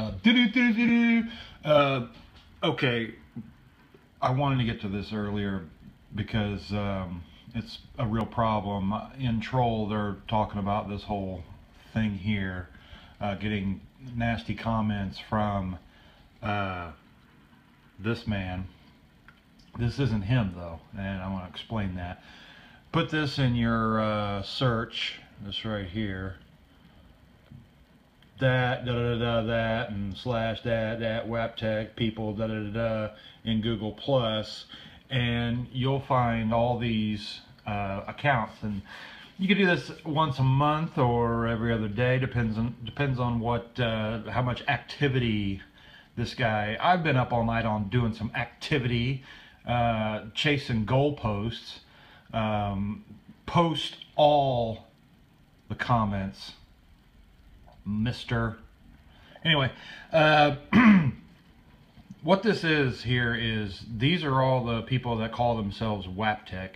Uh, uh, okay, I wanted to get to this earlier because um, it's a real problem. In Troll, they're talking about this whole thing here, uh, getting nasty comments from uh, this man. This isn't him though, and I want to explain that. Put this in your uh, search, this right here. That, da da da that, and slash that, that, WapTek, people, da da da da, in Google Plus, and you'll find all these uh, accounts. And you can do this once a month or every other day, depends on depends on what uh, how much activity this guy. I've been up all night on doing some activity, uh, chasing goalposts. Um, post all the comments, Mister. Anyway, uh, what this is here is these are all the people that call themselves WapTek,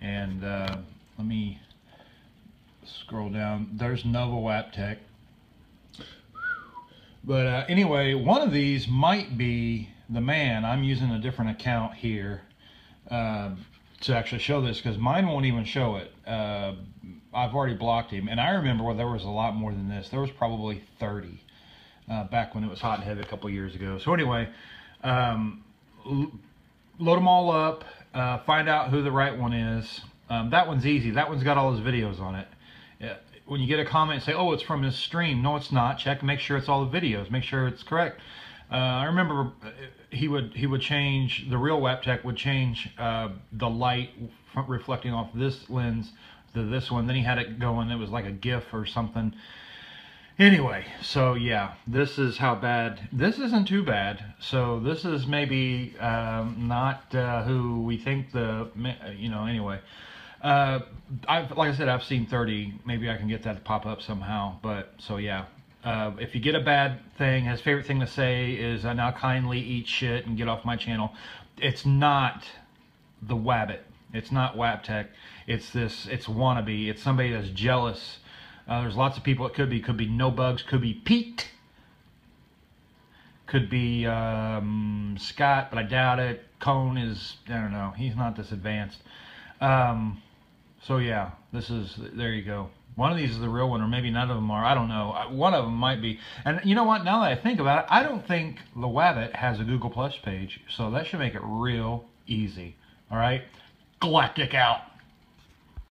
and uh, let me scroll down. There's Nova WapTek. But uh, anyway, one of these might be the man. I'm using a different account here uh, to actually show this because mine won't even show it. Uh, I've already blocked him. And I remember there was a lot more than this. There was probably 30 uh, back when it was hot and heavy a couple years ago. So anyway, um, load them all up, uh, find out who the right one is. Um, that one's easy. That one's got all his videos on it when you get a comment, say, "Oh, it's from his stream." No, it's not. Check, make sure it's all the videos. Make sure it's correct. Uh, I remember uh, he would he would change the real WapTek would change uh, the light reflecting off this lens to this one. Then he had it going. It was like a GIF or something. Anyway, so yeah, this is how bad. This isn't too bad. So this is maybe um, not uh, who we think the you know. Anyway. Uh, I've, like I said, I've seen 30. Maybe I can get that to pop up somehow. But so yeah, uh, if you get a bad thing, his favorite thing to say is "I now kindly eat shit and get off my channel." It's not the Wabbit. It's not WapTek. It's this. It's wannabe. It's somebody that's jealous. Uh, there's lots of people. It could be. Could be no bugs. Could be Pete. Could be um, Scott, but I doubt it. Cone is. I don't know. He's not this advanced. Um, so yeah, this is, there you go. One of these is the real one, or maybe none of them are. I don't know. One of them might be. And you know what? Now that I think about it, I don't think the Wabbit has a Google Plus page. So that should make it real easy. All right? Galactic out.